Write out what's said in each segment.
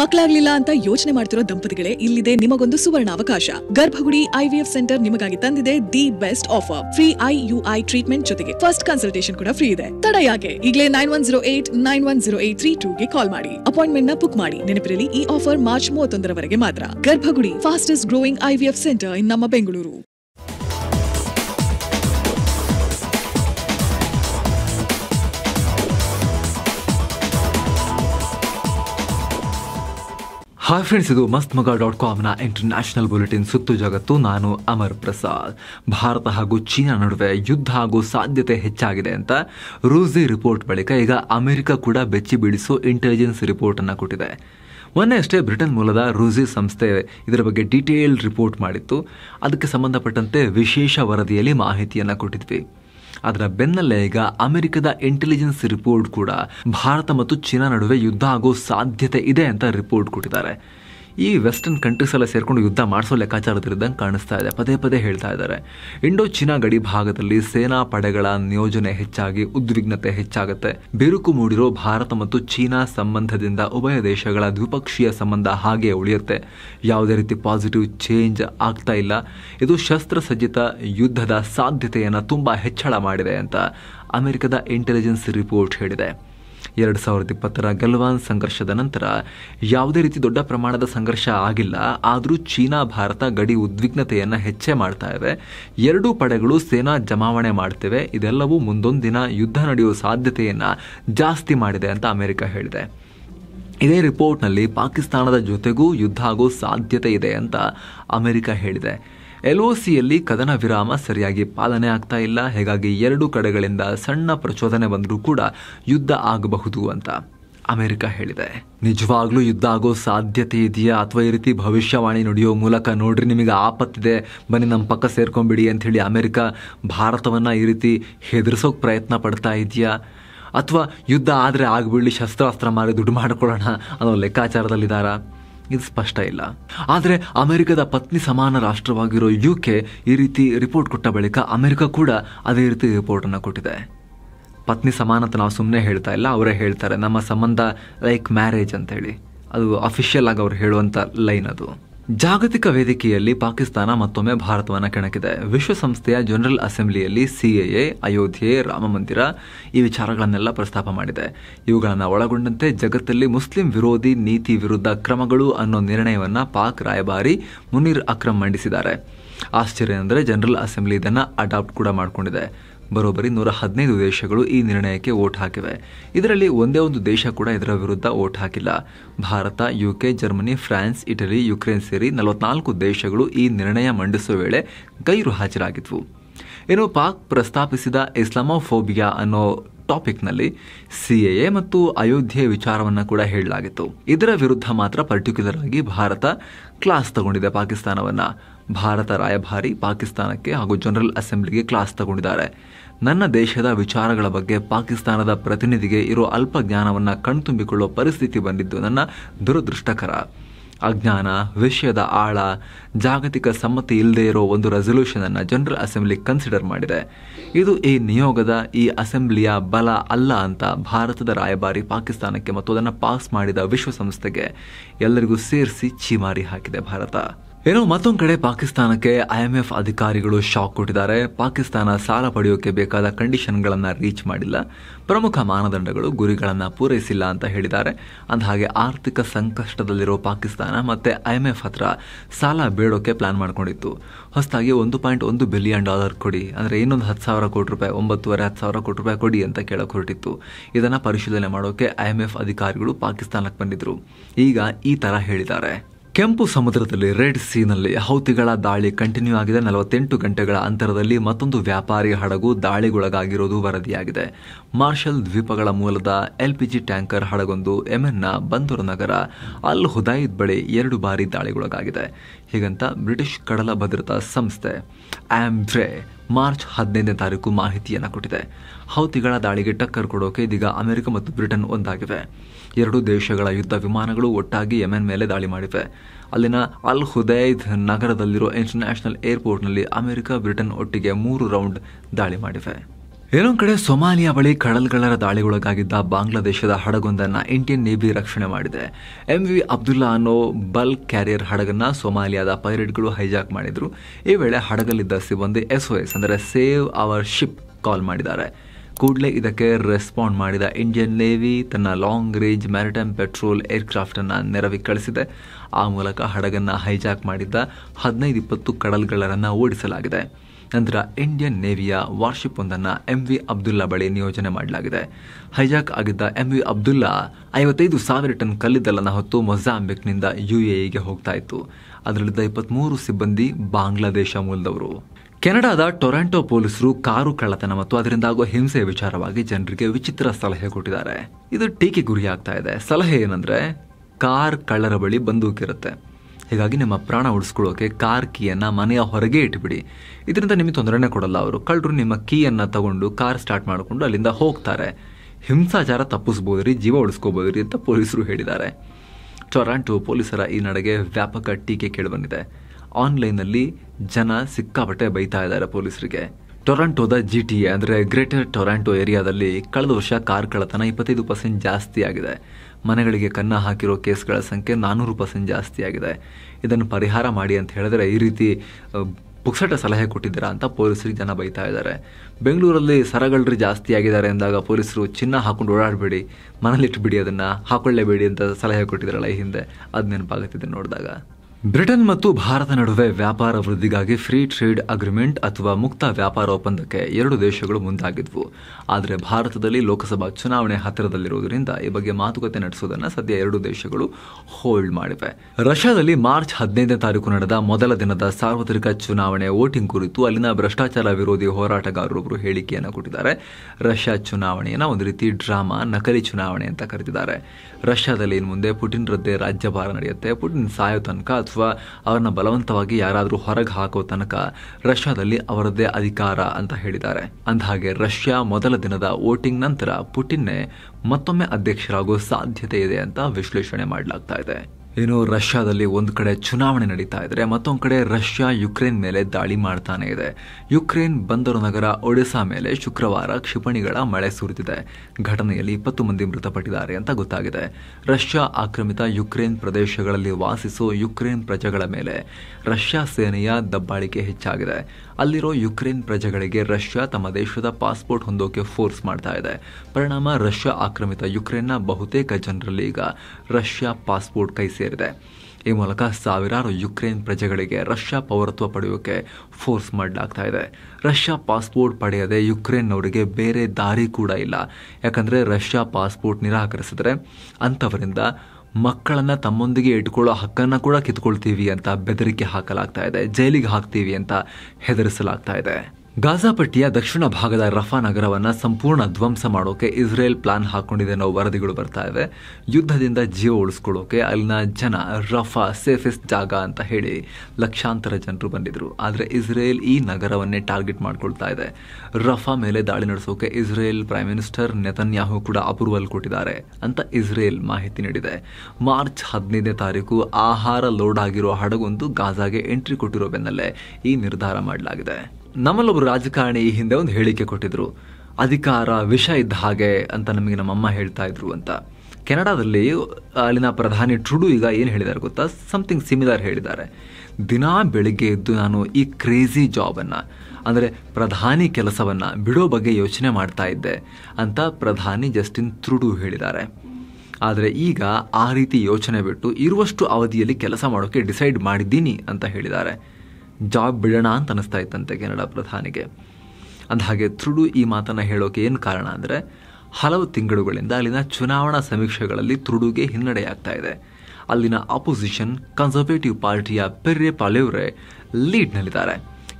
ಮಕ್ಕಳಾಗ್ಲಿಲ್ಲ ಅಂತ ಯೋಚನೆ ಮಾಡ್ತಿರೋ ದಂಪತಿಗಳೇ, ಇಲ್ಲಿದೆ ನಿಮಗೊಂದು ಸುವರ್ಣ ಅವಕಾಶ ಗರ್ಭಗುಡಿ ಐವಿಎಫ್ ಸೆಂಟರ್ ನಿಮಗಾಗಿ ತಂದಿದೆ the best offer. Free I U I treatment ಜೊತೆಗೆ ಫಸ್ಟ್ ಕನ್ಸಲ್ಟೇಷನ್ ಕೂಡ ಫ್ರೀ ಇದೆ. ತಡ ಯಾಕೆ? ಈಗಲೇ nine one zero eight, nine one zero eight, three ಟೂಗೆ call ಮಾಡಿ. ಅಪಾಯಿಂಟ್ಮೆಂಟ್ನ ಬುಕ್ ಮಾಡಿ. ನೆನಪಿರಲಿ, ಈ ಆಫರ್ ಮಾರ್ಚ್ ಮೂವತ್ತೊಂದರವರೆಗೆ ಮಾತ್ರ. Garbhagudi fastest growing IVF centre in ನಮ್ಮ ಬೆಂಗಳೂರು. ಹಾಯ್ ಫ್ರೆಂಡ್ಸ್ ಇದು ಮಸ್ತ್ ಮಗ ಡಾಟ್ ಕಾಮ್ನ ಇಂಟರ್ನ್ಯಾಷನಲ್ ಬುಲೆಟಿನ್ ಸುತ್ತು ಜಗತ್ತು. ನಾನು ಅಮರ್ ಪ್ರಸಾದ್. ಭಾರತ ಹಾಗೂ ಚೀನಾ ನಡುವೆ ಯುದ್ಧ ಹಾಗೂ ಸಾಧ್ಯತೆ ಹೆಚ್ಚಾಗಿದೆ ಅಂತ ರೂಸಿ ರಿಪೋರ್ಟ್ ಬಳಿಕ ಈಗ ಅಮೆರಿಕ ಕೂಡ ಬೆಚ್ಚಿ ಬೀಳಿಸೋ ಇಂಟೆಲಿಜೆನ್ಸ್ ರಿಪೋರ್ಟ್ ಅನ್ನು ಕೊಟ್ಟಿದೆ. ಮೊನ್ನೆ ಅಷ್ಟೇ ಬ್ರಿಟನ್ ಮೂಲದ ರೂಸಿ ಸಂಸ್ಥೆ ಇದರ ಬಗ್ಗೆ ಡೀಟೇಲ್ಡ್ ರಿಪೋರ್ಟ್ ಮಾಡಿತ್ತು. ಅದಕ್ಕೆ ಸಂಬಂಧಪಟ್ಟಂತೆ ವಿಶೇಷ ವರದಿಯಲ್ಲಿ ಮಾಹಿತಿಯನ್ನು ಕೊಟ್ಟಿದ್ವಿ. ಅದರ ಬೆನ್ನಲ್ಲೇ ಈಗ ಅಮೆರಿಕದ ಇಂಟೆಲಿಜೆನ್ಸ್ ರಿಪೋರ್ಟ್ ಕೂಡ ಭಾರತ ಮತ್ತು ಚೀನಾ ನಡುವೆ ಯುದ್ಧ ಆಗೋ ಸಾಧ್ಯತೆ ಇದೆ ಅಂತ ರಿಪೋರ್ಟ್ ಕೊಟ್ಟಿದ್ದಾರೆ. ಈ ವೆಸ್ಟರ್ನ್ ಕಂಟ್ರೀಸ್ ಎಲ್ಲ ಸೇರ್ಕೊಂಡು ಯುದ್ಧ ಮಾಡಿಸೋ ಲೆಕ್ಕಾಚಾರದಲ್ಲಿದ್ದಂಗೆ ಕಾಣಿಸ್ತಾ ಇದೆ. ಪದೇ ಪದೇ ಹೇಳ್ತಾ ಇದ್ದಾರೆ. ಇಂಡೋ ಚೀನಾ ಗಡಿ ಭಾಗದಲ್ಲಿ ಸೇನಾ ಪಡೆಗಳ ನಿಯೋಜನೆ ಹೆಚ್ಚಾಗಿ, ಉದ್ವಿಗ್ನತೆ ಹೆಚ್ಚಾಗುತ್ತೆ. ಬಿರುಕು ಮೂಡಿರೋ ಭಾರತ ಮತ್ತು ಚೀನಾ ಸಂಬಂಧದಿಂದ ಉಭಯ ದೇಶಗಳ ದ್ವಿಪಕ್ಷೀಯ ಸಂಬಂಧ ಹಾಗೆ ಉಳಿಯುತ್ತೆ. ಯಾವುದೇ ರೀತಿ ಪಾಸಿಟಿವ್ ಚೇಂಜ್ ಆಗ್ತಾ ಇಲ್ಲ. ಇದು ಶಸ್ತ್ರಸಜ್ಜಿತ ಯುದ್ಧದ ಸಾಧ್ಯತೆಯನ್ನು ತುಂಬಾ ಹೆಚ್ಚಳ ಮಾಡಿದೆ ಅಂತ ಅಮೆರಿಕದ ಇಂಟೆಲಿಜೆನ್ಸ್ ರಿಪೋರ್ಟ್ ಹೇಳಿದೆ. ಎರಡು ಸಾವಿರದ ಇಪ್ಪತ್ತರ ಗಲ್ವಾನ್ ಸಂಘರ್ಷದ ನಂತರ ಯಾವುದೇ ರೀತಿ ದೊಡ್ಡ ಪ್ರಮಾಣದ ಸಂಘರ್ಷ ಆಗಿಲ್ಲ. ಆದರೂ ಚೀನಾ, ಭಾರತ ಗಡಿ ಉದ್ವಿಗ್ನತೆಯನ್ನು ಹೆಚ್ಚೇ ಮಾಡ್ತಾ ಇವೆ. ಎರಡೂ ಪಡೆಗಳು ಸೇನಾ ಜಮಾವಣೆ ಮಾಡ್ತೇವೆ. ಇದೆಲ್ಲವೂ ಮುಂದೊಂದು ದಿನ ಯುದ್ಧ ನಡೆಯುವ ಸಾಧ್ಯತೆಯನ್ನು ಜಾಸ್ತಿ ಮಾಡಿದೆ ಅಂತ ಅಮೆರಿಕ ಹೇಳಿದೆ. ಇದೇ ರಿಪೋರ್ಟ್ನಲ್ಲಿ ಪಾಕಿಸ್ತಾನದ ಜೊತೆಗೂ ಯುದ್ಧ ಆಗೋ ಸಾಧ್ಯತೆ ಇದೆ ಅಂತ ಅಮೆರಿಕ ಹೇಳಿದೆ. ಎಲ್ಒಸಿಯಲ್ಲಿ ಕದನ ವಿರಾಮ ಸರಿಯಾಗಿ ಪಾಲನೆ ಆಗ್ತಾ ಇಲ್ಲ. ಹೀಗಾಗಿ ಎರಡು ಕಡೆಗಳಿಂದ ಸಣ್ಣ ಪ್ರಚೋದನೆ ಬಂದರೂ ಕೂಡ ಯುದ್ಧ ಆಗಬಹುದು ಅಂತ ಅಮೆರಿಕ ಹೇಳಿದೆ. ನಿಜವಾಗ್ಲೂ ಯುದ್ಧ ಆಗೋ ಸಾಧ್ಯತೆ ಇದೆಯಾ? ಅಥವಾ ಈ ರೀತಿ ಭವಿಷ್ಯವಾಣಿ ನುಡಿಯೋ ಮೂಲಕ ನೋಡ್ರಿ, ನಿಮಗೆ ಆಪತ್ತಿದೆ. ಬನ್ನಿ ನಮ್ಮ ಪಕ್ಕ ಸೇರ್ಕೊಂಬಿಡಿ ಅಂತ ಹೇಳಿ ಅಮೆರಿಕ ಭಾರತವನ್ನ ಈ ರೀತಿ ಹೆದರ್ಸೋಕ್ ಪ್ರಯತ್ನ ಪಡ್ತಾ ಇದೆಯಾ? ಅಥವಾ ಯುದ್ಧ ಆದರೆ ಆಗ್ಬಿಡ್ಲಿ, ಶಸ್ತ್ರಾಸ್ತ್ರ ಮಾರಿ ದುಡ್ಡು ಮಾಡ್ಕೊಳ್ಳೋಣ ಅನ್ನೋ ಲೆಕ್ಕಾಚಾರದಲ್ಲಿದ್ದಾರಾ? ಇದು ಸ್ಪಷ್ಟ ಇಲ್ಲ. ಆದರೆ ಅಮೆರಿಕದ ಪತ್ನಿ ಸಮಾನ ರಾಷ್ಟ್ರವಾಗಿರೋ ಯು ಕೆ ಈ ರೀತಿ ರಿಪೋರ್ಟ್ ಕೊಟ್ಟ ಬಳಿಕ ಅಮೆರಿಕ ಕೂಡ ಅದೇ ರೀತಿ ರಿಪೋರ್ಟನ್ನು ಕೊಟ್ಟಿದೆ. ಪತ್ನಿ ಸಮಾನ ಅಂತ ನಾವು ಸುಮ್ಮನೆ ಹೇಳ್ತಾ ಇಲ್ಲ, ಅವರೇ ಹೇಳ್ತಾರೆ, ನಮ್ಮ ಸಂಬಂಧ ಲೈಕ್ ಮ್ಯಾರೇಜ್ ಅಂತ ಹೇಳಿ. ಅದು ಅಫಿಷಿಯಲ್ ಆಗಿ ಅವ್ರು ಹೇಳುವಂಥ ಲೈನ್ ಅದು. ಜಾಗತಿಕ ವೇದಿಕೆಯಲ್ಲಿ ಪಾಕಿಸ್ತಾನ ಮತ್ತೊಮ್ಮೆ ಭಾರತವನ್ನು ಕೆಣಕಿದೆ. ವಿಶ್ವಸಂಸ್ಥೆಯ ಜನರಲ್ ಅಸೆಂಬ್ಲಿಯಲ್ಲಿ ಸಿಎಎ, ಅಯೋಧ್ಯೆ, ರಾಮ ಮಂದಿರ ಈ ವಿಚಾರಗಳನ್ನೆಲ್ಲ ಪ್ರಸ್ತಾಪ ಮಾಡಿದೆ. ಇವುಗಳನ್ನು ಒಳಗೊಂಡಂತೆ ಜಗತ್ತಲ್ಲಿ ಮುಸ್ಲಿಂ ವಿರೋಧಿ ನೀತಿ ವಿರುದ್ಧ ಕ್ರಮಗಳು ಅನ್ನೋ ನಿರ್ಣಯವನ್ನು ಪಾಕ್ ರಾಯಭಾರಿ ಮುನೀರ್ ಅಕ್ರಮ್ ಮಂಡಿಸಿದ್ದಾರೆ. ಆಶ್ಚರ್ಯ ಅಂದರೆ ಜನರಲ್ ಅಸೆಂಬ್ಲಿ ಇದನ್ನು ಅಡಾಪ್ಟ್ ಕೂಡ ಮಾಡಿಕೊಂಡಿದೆ. ಬರೋಬ್ಬರಿ ನೂರ ಹದಿನೈದು ದೇಶಗಳು ಈ ನಿರ್ಣಯಕ್ಕೆ ವೋಟ್ ಹಾಕಿವೆ. ಇದರಲ್ಲಿ ಒಂದೇ ಒಂದು ದೇಶ ಕೂಡ ಇದರ ವಿರುದ್ಧ ವೋಟ್ ಹಾಕಿಲ್ಲ. Bharat, UK, Germany, France, Italy, Ukraine ಸೇರಿ ನಲವತ್ನಾಲ್ಕು ದೇಶಗಳು ಈ ನಿರ್ಣಯ ಮಂಡಿಸುವ ವೇಳೆ ಗೈರು ಹಾಜರಾಗಿದ್ವು. ಇನ್ನು ಪಾಕ್ ಪ್ರಸ್ತಾಪಿಸಿದ ಇಸ್ಲಾಮೋಫೋಬಿಯಾ ಅನ್ನೋ ಟಾಪಿಕ್ನಲ್ಲಿ ಸಿಎಎ ಮತ್ತು ಅಯೋಧ್ಯೆ ವಿಚಾರವನ್ನು ಕೂಡ ಹೇಳಲಾಗಿತ್ತು. ಇದರ ವಿರುದ್ಧ ಮಾತ್ರ ಪರ್ಟಿಕ್ಯುಲರ್ ಆಗಿ ಭಾರತ ಕ್ಲಾಸ್ ತಗೊಂಡಿದೆ ಪಾಕಿಸ್ತಾನವನ್ನ. ಭಾರತ ರಾಯಭಾರಿ ಪಾಕಿಸ್ತಾನಕ್ಕೆ ಹಾಗೂ ಜನರಲ್ ಅಸೆಂಬ್ಲಿಗೆ ಕ್ಲಾಸ್ ತಗೊಂಡಿದ್ದಾರೆ. ನನ್ನ ದೇಶದ ವಿಚಾರಗಳ ಬಗ್ಗೆ ಪಾಕಿಸ್ತಾನದ ಪ್ರತಿನಿಧಿಗೆ ಇರೋ ಅಲ್ಪ ಜ್ಞಾನವನ್ನು ಕಣ್ತುಂಬಿಕೊಳ್ಳೋ ಪರಿಸ್ಥಿತಿ ಬಂದಿದ್ದು ನನ್ನ ದುರದೃಷ್ಟಕರ. ಅಜ್ಞಾನ, ವಿಷಯದ ಆಳ, ಜಾಗತಿಕ ಸಮ್ಮತಿ ಇಲ್ಲದೇ ಇರೋ ಒಂದು ರೆಸೊಲ್ಯೂಷನನ್ನು ಜನರಲ್ ಅಸೆಂಬ್ಲಿ ಕನ್ಸಿಡರ್ ಮಾಡಿದೆ. ಇದು ಈ ನಿಯೋಗದ ಈ ಅಸೆಂಬ್ಲಿಯ ಬಲ ಅಲ್ಲ ಅಂತ ಭಾರತದ ರಾಯಭಾರಿ ಪಾಕಿಸ್ತಾನಕ್ಕೆ ಮತ್ತು ಅದನ್ನು ಪಾಸ್ ಮಾಡಿದ ವಿಶ್ವಸಂಸ್ಥೆಗೆ ಎಲ್ಲರಿಗೂ ಸೇರಿಸಿ ಚೀಮಾರಿ ಹಾಕಿದೆ ಭಾರತ. ಏನೋ ಮತ್ತೊಂದು ಕಡೆ ಪಾಕಿಸ್ತಾನಕ್ಕೆ ಐಎಂಎಫ್ ಅಧಿಕಾರಿಗಳು ಶಾಕ್ ಕೊಟ್ಟಿದ್ದಾರೆ. ಪಾಕಿಸ್ತಾನ ಸಾಲ ಪಡೆಯೋಕೆ ಬೇಕಾದ ಕಂಡೀಷನ್ಗಳನ್ನು ರೀಚ್ ಮಾಡಿಲ್ಲ. ಪ್ರಮುಖ ಮಾನದಂಡಗಳು ಗುರಿಗಳನ್ನು ಪೂರೈಸಿಲ್ಲ ಅಂತ ಹೇಳಿದ್ದಾರೆ. ಅಂದಹಾಗೆ ಆರ್ಥಿಕ ಸಂಕಷ್ಟದಲ್ಲಿರೋ ಪಾಕಿಸ್ತಾನ ಮತ್ತೆ ಐಎಂಎಫ್ ಹತ್ರ ಸಾಲ ಬೇಡೋಕೆ ಪ್ಲಾನ್ ಮಾಡಿಕೊಂಡಿತ್ತು. ಹೊಸದಾಗಿ ಒಂದು ಪಾಯಿಂಟ್ ಒಂದು ಬಿಲಿಯನ್ ಡಾಲರ್ ಕೊಡಿ, ಅಂದರೆ ಇನ್ನೊಂದು ಹತ್ತು ಸಾವಿರ ಕೋಟಿ ರೂಪಾಯಿ, ಒಂಬತ್ತುವರೆ, ಹತ್ತು ಸಾವಿರ ಕೋಟಿ ರೂಪಾಯಿ ಕೊಡಿ ಅಂತ ಕೇಳೋಕೆ ಹೊರಟಿತ್ತು. ಇದನ್ನು ಪರಿಶೀಲನೆ ಮಾಡೋಕೆ ಐಎಂಎಫ್ ಅಧಿಕಾರಿಗಳು ಪಾಕಿಸ್ತಾನಕ್ಕೆ ಬಂದಿದ್ದರು ಈಗ ಈ ಥರ ಹೇಳಿದ್ದಾರೆ. ಕೆಂಪು ಸಮುದ್ರದಲ್ಲಿ ರೆಡ್ ಸೀನಲ್ಲಿ ಹೌತಿಗಳ ದಾಳಿ ಕಂಟಿನ್ಯೂ ಆಗಿದೆ. ನಲವತ್ತೆಂಟು ಗಂಟೆಗಳ ಅಂತರದಲ್ಲಿ ಮತ್ತೊಂದು ವ್ಯಾಪಾರಿ ಹಡಗು ದಾಳಿಗೊಳಗಾಗಿರುವುದು ವರದಿಯಾಗಿದೆ. ಮಾರ್ಷಲ್ ದ್ವೀಪಗಳ ಮೂಲದ ಎಲ್ಪಿಜಿ ಟ್ಯಾಂಕರ್ ಹಡಗೊಂದು ಎಮೆನ್ನ ಬಂದರು ನಗರ ಅಲ್ ಹುದಾಯಿದ್ ಬಳಿ ಎರಡು ಬಾರಿ ದಾಳಿಗೊಳಗಾಗಿದೆ. ಹೀಗಂತ ಬ್ರಿಟಿಷ್ ಕಡಲ ಭದ್ರತಾ ಸಂಸ್ಥೆ ಆಂಬ್ರೆ ಮಾರ್ಚ್ ಹದಿನೈದನೇ ತಾರೀಕು ಮಾಹಿತಿಯನ್ನು ಕೊಟ್ಟಿದೆ. ಹೌತಿಗಳ ದಾಳಿಗೆ ಟಕ್ಕರ್ ಕೊಡೋಕೆ ಇದೀಗ ಅಮೆರಿಕ ಮತ್ತು ಬ್ರಿಟನ್ ಒಂದಾಗಿವೆ. ಎರಡೂ ದೇಶಗಳ ಯುದ್ಧ ವಿಮಾನಗಳು ಒಟ್ಟಾಗಿ ಯೆಮೆನ್ ಮೇಲೆ ದಾಳಿ ಮಾಡಿವೆ. ಅಲ್ಲಿನ ಅಲ್ ಹುದೈದ್ ನಗರದಲ್ಲಿರೋ ಇಂಟರ್ನ್ಯಾಷನಲ್ ಏರ್ಪೋರ್ಟ್ನಲ್ಲಿ ಅಮೆರಿಕ ಬ್ರಿಟನ್ ಒಟ್ಟಿಗೆ ಮೂರು ರೌಂಡ್ ದಾಳಿ ಮಾಡಿವೆ. ಏನೊಂದ್ ಕಡೆ ಸೊಮಾಲಿಯಾ ಬಳಿ ಕಡಲ್ಗಳ್ಳರ ದಾಳಿಗೊಳಗಾಗಿದ್ದ ಬಾಂಗ್ಲಾದೇಶದ ಹಡಗೊಂದನ್ನ ಇಂಡಿಯನ್ ನೇವಿ ರಕ್ಷಣೆ ಮಾಡಿದೆ. ಎಂ ವಿ ಅಬ್ದುಲ್ಲಾ ಅನ್ನೋ ಬಲ್ಕ್ ಕ್ಯಾರಿಯರ್ ಹಡಗನ್ನ ಸೊಮಾಲಿಯಾದ ಪೈರೇಟ್ಗಳು ಹೈಜಾಕ್ ಮಾಡಿದ್ರು. ಈ ವೇಳೆ ಹಡಗಲ್ಲಿದ್ದ ಸಿಬ್ಬಂದಿ ಎಸ್ಒಎಸ್ ಅಂದರೆ ಸೇವ್ ಅವರ್ ಶಿಪ್ ಕಾಲ್ ಮಾಡಿದ್ದಾರೆ. ಕೂಡಲೇ ಇದಕ್ಕೆ ರೆಸ್ಪಾಂಡ್ ಮಾಡಿದ ಇಂಡಿಯನ್ ನೇವಿ ತನ್ನ ಲಾಂಗ್ ರೇಂಜ್ ಮ್ಯಾರಿಟೈಮ್ ಪೆಟ್ರೋಲ್ ಏರ್ಕ್ರಾಫ್ಟನ್ನು ನೆರವಿಗೆ ಕಳಿಸಿದೆ. ಆ ಮೂಲಕ ಹಡಗನ್ನ ಹೈಜಾಕ್ ಮಾಡಿದ್ದ ಹದಿನೈದು ಇಪ್ಪತ್ತು ಕಡಲ್ಗಳರನ್ನು ಓಡಿಸಲಾಗಿದೆ. ನಂತರ ಇಂಡಿಯನ್ ನೇವಿಯ ವಾರ್ಶಿಪ್ ಒಂದನ್ನು ಎಂ ವಿ ಅಬ್ದುಲ್ಲಾ ಬಳಿ ನಿಯೋಜನೆ ಮಾಡಲಾಗಿದೆ. ಹೈಜಾಕ್ ಆಗಿದ್ದ ಎಂ ವಿ ಅಬ್ದುಲ್ಲಾ ಐವತ್ತೈದು ಸಾವಿರ ಟನ್ ಕಲ್ಲಿದ್ದಲನ್ನು ಹೊತ್ತು ಮೊಜಾಂಬಿಕ್ನಿಂದ ಯುಎಇಗೆ ಹೋಗ್ತಾ ಇತ್ತು. ಅದರಲ್ಲಿದ್ದ ಇಪ್ಪತ್ಮೂರು ಸಿಬ್ಬಂದಿ ಬಾಂಗ್ಲಾದೇಶ ಮೂಲದವರು. ಕೆನಡಾದ ಟೊರಾಂಟೊ ಪೊಲೀಸರು ಕಾರು ಕಳ್ಳತನ ಮತ್ತು ಅದರಿಂದ ಆಗುವ ಹಿಂಸೆಯ ವಿಚಾರವಾಗಿ ಜನರಿಗೆ ವಿಚಿತ್ರ ಸಲಹೆ ಕೊಟ್ಟಿದ್ದಾರೆ. ಇದು ಟೀಕೆ ಗುರಿಯಾಗ್ತಾ ಇದೆ. ಸಲಹೆ ಏನಂದ್ರೆ, ಕಾರ್ ಕಳ್ಳರ ಬಳಿ ಬಂದೂಕಿರುತ್ತೆ. ಹೀಗಾಗಿ ನಿಮ್ಮ ಪ್ರಾಣ ಉಳಿಸ್ಕೊಳ್ಳೋಕೆ ಕಾರ್ ಕೀಯನ್ನು ಮನೆಯ ಹೊರಗೆ ಇಟ್ಬಿಡಿ. ಇದರಿಂದ ನಿಮಗೆ ತೊಂದರೆನೇ ಕೊಡಲ್ಲ ಅವರು. ಕಳ್ಳರು ನಿಮ್ಮ ಕೀಯನ್ನು ತಗೊಂಡು ಕಾರ್ ಸ್ಟಾರ್ಟ್ ಮಾಡಿಕೊಂಡು ಅಲ್ಲಿಂದ ಹೋಗ್ತಾರೆ. ಹಿಂಸಾಚಾರ ತಪ್ಪಿಸ್ಬೋದು ರೀ ಜೀವ ಉಳಿಸ್ಕೋಬೋದ್ರಿ ಅಂತ ಪೊಲೀಸರು ಹೇಳಿದ್ದಾರೆ. ಟೊರಾಂಟೋ ಪೊಲೀಸರ ಈ ನಡೆಗೆ ವ್ಯಾಪಕ ಟೀಕೆ ಕೇಳಿಬಂದಿದೆ. ಆನ್ಲೈನ್ನಲ್ಲಿ ಜನ ಸಿಕ್ಕಾಪಟ್ಟೆ ಬೈತಾ ಇದ್ದಾರೆ ಪೊಲೀಸರಿಗೆ. ಟೊರಾಂಟೋದ ಜಿ ಟಿ ಎ ಅಂದರೆ ಗ್ರೇಟರ್ ಟೊರಾಂಟೊ ಏರಿಯಾದಲ್ಲಿ ಕಳೆದ ವರ್ಷ ಕಾರ್ ಕಳ್ಳತನ ಇಪ್ಪತ್ತೈದು ಪರ್ಸೆಂಟ್ ಜಾಸ್ತಿ ಆಗಿದೆ ಮನೆಗಳಿಗೆ ಕನ್ನ ಹಾಕಿರೋ ಕೇಸ್ಗಳ ಸಂಖ್ಯೆ ನಾನ್ನೂರು ಪರ್ಸೆಂಟ್ ಜಾಸ್ತಿ ಆಗಿದೆ. ಇದನ್ನು ಪರಿಹಾರ ಮಾಡಿ ಅಂತ ಹೇಳಿದ್ರೆ ಈ ರೀತಿ ಪುಕ್ಸಟ ಸಲಹೆ ಕೊಟ್ಟಿದ್ದೀರಾ ಅಂತ ಪೊಲೀಸರಿಗೆ ಜನ ಬೈತಾ ಇದ್ದಾರೆ. ಬೆಂಗಳೂರಲ್ಲಿ ಸರಗಳ್ರಿ ಜಾಸ್ತಿ ಆಗಿದ್ದಾರೆ ಅಂದಾಗ ಪೊಲೀಸರು ಚಿನ್ನ ಹಾಕೊಂಡು ಓಡಾಡಬೇಡಿ, ಮನೇಲಿಟ್ಬಿಡಿ ಅದನ್ನು, ಹಾಕೊಳ್ಳೇಬೇಡಿ ಅಂತ ಸಲಹೆ ಕೊಟ್ಟಿದ್ದಾರಲ್ಲ ಈ ಹಿಂದೆ. ಅದು ನೆನಪಾಗುತ್ತಿದೆ ನೋಡಿದಾಗ. ಬ್ರಿಟನ್ ಮತ್ತು ಭಾರತ ನಡುವೆ ವ್ಯಾಪಾರ ವೃದ್ಧಿಗಾಗಿ ಫ್ರೀ ಟ್ರೇಡ್ ಅಗ್ರಿಮೆಂಟ್ ಅಥವಾ ಮುಕ್ತ ವ್ಯಾಪಾರ ಒಪ್ಪಂದಕ್ಕೆ ಎರಡು ದೇಶಗಳು ಮುಂದಾಗಿದ್ವು. ಆದರೆ ಭಾರತದಲ್ಲಿ ಲೋಕಸಭಾ ಚುನಾವಣೆ ಹತ್ತಿರದಲ್ಲಿರುವುದರಿಂದ ಈ ಬಗ್ಗೆ ಮಾತುಕತೆ ನಡೆಸುವುದನ್ನು ಸದ್ಯ ಎರಡು ದೇಶಗಳು ಹೋಲ್ಡ್ ಮಾಡಿವೆ. ರಷ್ಯಾದಲ್ಲಿ ಮಾರ್ಚ್ ಹದಿನೈದನೇ ತಾರೀಕು ನಡೆದ ಮೊದಲ ದಿನದ ಸಾರ್ವತ್ರಿಕ ಚುನಾವಣೆ ವೋಟಿಂಗ್ ಕುರಿತು ಅಲ್ಲಿನ ಭ್ರಷ್ಟಾಚಾರ ವಿರೋಧಿ ಹೋರಾಟಗಾರರೊಬ್ಬರು ಹೇಳಿಕೆಯನ್ನು ಕೊಟ್ಟಿದ್ದಾರೆ. ರಷ್ಯಾ ಚುನಾವಣೆಯನ್ನು ಒಂದು ರೀತಿ ಡ್ರಾಮಾ, ನಕಲಿ ಚುನಾವಣೆ ಅಂತ ಕರೆದಿದ್ದಾರೆ. ರಷ್ಯಾದಲ್ಲಿ ಇನ್ನು ಮುಂದೆ ಪುಟಿನ್ ರದ್ದೇ ರಾಜ್ಯಭಾರ ನಡೆಯುತ್ತೆ. ಪುಟಿನ್ ಸಾಯೋ ತನಕ ಅಥವಾ ಅವರನ್ನ ಬಲವಂತವಾಗಿ ಯಾರಾದರೂ ಹೊರಗೆ ಹಾಕೋ ತನಕ ರಷ್ಯಾದಲ್ಲಿ ಅವರದ್ದೇ ಅಧಿಕಾರ ಅಂತ ಹೇಳಿದ್ದಾರೆ. ಅಂದಹಾಗೆ ರಷ್ಯಾ ಮೊದಲ ದಿನದ ವೋಟಿಂಗ್ ನಂತರ ಪುಟಿನ್ನೇ ಮತ್ತೊಮ್ಮೆ ಅಧ್ಯಕ್ಷರಾಗೋ ಸಾಧ್ಯತೆ ಇದೆ ಅಂತ ವಿಶ್ಲೇಷಣೆ ಮಾಡಲಾಗ್ತಾ ಇದೆ. ಇನ್ನು ರಷ್ಯಾದಲ್ಲಿ ಒಂದು ಕಡೆ ಚುನಾವಣೆ ನಡೀತಾ ಇದ್ರೆ ಮತ್ತೊಂದು ಕಡೆ ರಷ್ಯಾ ಯುಕ್ರೇನ್ ಮೇಲೆ ದಾಳಿ ಮಾಡ್ತಾನೆ ಇದೆ. ಯುಕ್ರೇನ್ ಬಂದರು ನಗರ ಒಡಿಸಾ ಮೇಲೆ ಶುಕ್ರವಾರ ಕ್ಷಿಪಣಿಗಳ ಮಳೆ ಸುರಿದಿದೆ. ಘಟನೆಯಲ್ಲಿ ಇಪ್ಪತ್ತು ಮಂದಿ ಮೃತಪಟ್ಟಿದ್ದಾರೆ ಅಂತ ಗೊತ್ತಾಗಿದೆ. ರಷ್ಯಾ ಆಕ್ರಮಿತ ಯುಕ್ರೇನ್ ಪ್ರದೇಶಗಳಲ್ಲಿ ವಾಸಿಸೋ ಯುಕ್ರೇನ್ ಪ್ರಜೆಗಳ ಮೇಲೆ ರಷ್ಯಾ ಸೇನೆಯ ದಬ್ಬಾಳಿಕೆ ಹೆಚ್ಚಾಗಿದೆ. ಅಲ್ಲಿರೋ ಯುಕ್ರೇನ್ ಪ್ರಜೆಗಳಿಗೆ ರಷ್ಯಾ ತಮ್ಮ ದೇಶದ ಪಾಸ್ಪೋರ್ಟ್ ಹೊಂದೋಕೆ ಫೋರ್ಸ್ ಮಾಡ್ತಾ ಇದೆ. ಪರಿಣಾಮ ರಷ್ಯಾ ಆಕ್ರಮಿತ ಯುಕ್ರೇನ್ನ ಬಹುತೇಕ ಜನರಲ್ಲಿ ಈಗ ರಷ್ಯಾ ಪಾಸ್ಪೋರ್ಟ್ ಕೈ ಸೇರಿದೆ. ಈ ಮೂಲಕ ಸಾವಿರಾರು ಯುಕ್ರೇನ್ ಪ್ರಜೆಗಳಿಗೆ ರಷ್ಯಾ ಪೌರತ್ವ ಪಡೆಯೋಕೆ ಫೋರ್ಸ್ ಮಾಡಲಾಗ್ತಾ ಇದೆ. ರಷ್ಯಾ ಪಾಸ್ಪೋರ್ಟ್ ಪಡೆಯದೆ ಯುಕ್ರೇನ್ನವರಿಗೆ ಬೇರೆ ದಾರಿ ಕೂಡ ಇಲ್ಲ. ಯಾಕಂದ್ರೆ ರಷ್ಯಾ ಪಾಸ್ಪೋರ್ಟ್ ನಿರಾಕರಿಸಿದ್ರೆ ಅಂಥವರಿಂದ ಮಕ್ಕಳನ್ನು ತಮ್ಮೊಂದಿಗೆ ಇಟ್ಕೊಳ್ಳೋ ಹಕ್ಕನ್ನ ಕೂಡ ಕಿತ್ಕೊಳ್ತೀವಿ ಅಂತ ಬೆದರಿಕೆ ಹಾಕಲಾಗ್ತಾ ಇದೆ. ಜೈಲಿಗೆ ಹಾಕ್ತೀವಿ ಅಂತ ಹೆದರಿಸಲಾಗ್ತಾ ಇದೆ. ಗಾಜಾ ಪಟ್ಟಿಯ ದಕ್ಷಿಣ ಭಾಗದ ರಫಾ ನಗರವನ್ನ ಸಂಪೂರ್ಣ ಧ್ವಂಸ ಮಾಡೋಕೆ ಇಸ್ರೇಲ್ ಪ್ಲಾನ್ ಹಾಕೊಂಡಿದೆ ಅನ್ನೋ ವರದಿಗಳು ಬರ್ತಾ ಇವೆ. ಯುದ್ಧದಿಂದ ಜೀವ ಉಳಿಸ್ಕೊಳ್ಳೋಕೆ ಅಲ್ಲಿನ ಜನ ರಫಾ ಸೇಫೆಸ್ಟ್ ಜಾಗ ಅಂತ ಹೇಳಿ ಲಕ್ಷಾಂತರ ಜನರು ಬಂದಿದ್ರು. ಆದರೆ ಇಸ್ರೇಲ್ ಈ ನಗರವನ್ನೇ ಟಾರ್ಗೆಟ್ ಮಾಡ್ಕೊಳ್ತಾ ಇದೆ. ರಫಾ ಮೇಲೆ ದಾಳಿ ನಡೆಸೋಕೆ ಇಸ್ರೇಲ್ ಪ್ರೈಮ್ ಮಿನಿಸ್ಟರ್ ನೆತನ್ಯಾಹು ಕೂಡ ಅಪ್ರೂವಲ್ ಕೊಟ್ಟಿದ್ದಾರೆ ಅಂತ ಇಸ್ರೇಲ್ ಮಾಹಿತಿ ನೀಡಿದೆ. ಮಾರ್ಚ್ ಹದಿನೈದನೇ ತಾರೀಕು ಆಹಾರ ಲೋಡ್ ಆಗಿರೋ ಹಡಗೊಂದು ಗಾಜಾಗೆ ಎಂಟ್ರಿ ಕೊಟ್ಟಿರೋ ಬೆನ್ನಲ್ಲೇ ಈ ನಿರ್ಧಾರ ಮಾಡಲಾಗಿದೆ. ನಮ್ಮಲ್ಲೊಬ್ರು ರಾಜಕಾರಣಿ ಈ ಹಿಂದೆ ಒಂದು ಹೇಳಿಕೆ ಕೊಟ್ಟಿದ್ರು. ಅಧಿಕಾರ ವಿಷ ಇದ್ದ ಹಾಗೆ ಅಂತ ನಮಗೆ ನಮ್ಮಮ್ಮ ಹೇಳ್ತಾ ಇದ್ರು ಅಂತ. ಕೆನಡಾದಲ್ಲಿ ಅಲ್ಲಿನ ಪ್ರಧಾನಿ ಟ್ರುಡು ಈಗ ಏನು ಹೇಳಿದ್ದಾರೆ ಗೊತ್ತಾ? ಸಮಥಿಂಗ್ ಸಿಮಿಲರ್ ಹೇಳಿದ್ದಾರೆ. ದಿನಾ ಬೆಳಿಗ್ಗೆ ಎದ್ದು ನಾನು ಈ ಕ್ರೇಜಿ ಜಾಬನ್ನು ಅಂದರೆ ಪ್ರಧಾನಿ ಕೆಲಸವನ್ನು ಬಿಡೋ ಬಗ್ಗೆ ಯೋಚನೆ ಮಾಡ್ತಾ ಇದ್ದೆ ಅಂತ ಪ್ರಧಾನಿ ಜಸ್ಟಿನ್ ತ್ರುಡು ಹೇಳಿದ್ದಾರೆ. ಆದರೆ ಈಗ ಆ ರೀತಿ ಯೋಚನೆ ಬಿಟ್ಟು ಇರುವಷ್ಟು ಅವಧಿಯಲ್ಲಿ ಕೆಲಸ ಮಾಡೋಕ್ಕೆ ಡಿಸೈಡ್ ಮಾಡಿದ್ದೀನಿ ಅಂತ ಹೇಳಿದ್ದಾರೆ. ಜಾಬ್ ಬಿಡೋಣ ಅಂತ ಅನಿಸ್ತಾ ಇತ್ತಂತೆ ಕೆನಡಾ ಪ್ರಧಾನಿಗೆ. ಅಂದಹಾಗೆ ಥ್ರುಡು ಈ ಮಾತನ್ನು ಹೇಳೋಕೆ ಏನು ಕಾರಣ ಅಂದರೆ, ಹಲವು ತಿಂಗಳುಗಳಿಂದ ಅಲ್ಲಿನ ಚುನಾವಣಾ ಸಮೀಕ್ಷೆಗಳಲ್ಲಿ ತುಡುಗೆ ಹಿನ್ನಡೆಯಾಗ್ತಾ ಇದೆ. ಅಲ್ಲಿನ ಅಪೋಸಿಷನ್ ಕನ್ಸರ್ವೇಟಿವ್ ಪಾರ್ಟಿಯ ಪೆರ್ರೆ ಪಾಲೆವ್ರೆ ಲೀಡ್ನಲ್ಲಿದ್ದಾರೆ.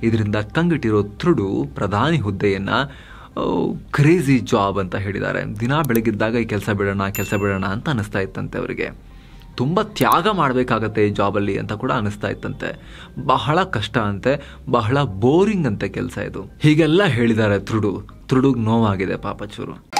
ಇದರಿಂದ ಕಂಗಿಟ್ಟಿರೋ ಥ್ರುಡು ಪ್ರಧಾನಿ ಹುದ್ದೆಯನ್ನು ಕ್ರೇಜಿ ಜಾಬ್ ಅಂತ ಹೇಳಿದ್ದಾರೆ. ದಿನ ಬೆಳಗಿದ್ದಾಗ ಈ ಕೆಲಸ ಬಿಡೋಣ ಕೆಲಸ ಬಿಡೋಣ ಅಂತ ಅನಿಸ್ತಾ ಇತ್ತಂತೆ ಅವರಿಗೆ. ತುಂಬ ತ್ಯಾಗ ಮಾಡಬೇಕಾಗತ್ತೆ ಈ ಜಾಬಲ್ಲಿ ಅಂತ ಕೂಡ ಅನಿಸ್ತಾ ಇತ್ತಂತೆ. ಬಹಳ ಕಷ್ಟ ಅಂತೆ, ಬಹಳ ಬೋರಿಂಗ್ ಅಂತೆ ಕೆಲಸ ಇದು. ಹೀಗೆಲ್ಲ ಹೇಳಿದ್ದಾರೆ ತ್ರುಡು. ತ್ರುಡುಗ್ ನೋವಾಗಿದೆ ಪಾಪ ಚೂರು.